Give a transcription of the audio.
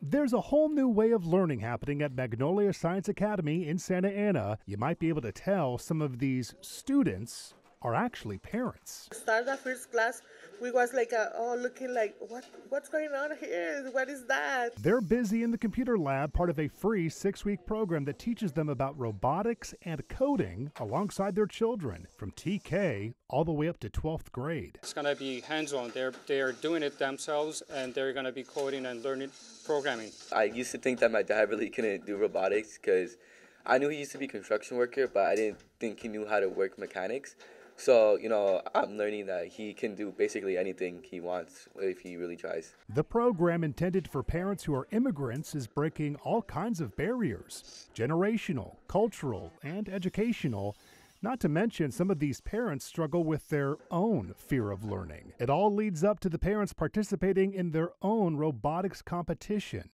There's a whole new way of learning happening at Magnolia Science Academy in Santa Ana. You might be able to tell some of these students are actually parents. Start the first class, we was like, uh, oh, looking like, what, what's going on here? What is that? They're busy in the computer lab, part of a free six week program that teaches them about robotics and coding alongside their children from TK all the way up to 12th grade. It's going to be hands on. They're, they're doing it themselves and they're going to be coding and learning programming. I used to think that my dad really couldn't do robotics because I knew he used to be a construction worker, but I didn't think he knew how to work mechanics. So, you know, I'm learning that he can do basically anything he wants if he really tries. The program intended for parents who are immigrants is breaking all kinds of barriers generational, cultural, and educational. Not to mention, some of these parents struggle with their own fear of learning. It all leads up to the parents participating in their own robotics competition.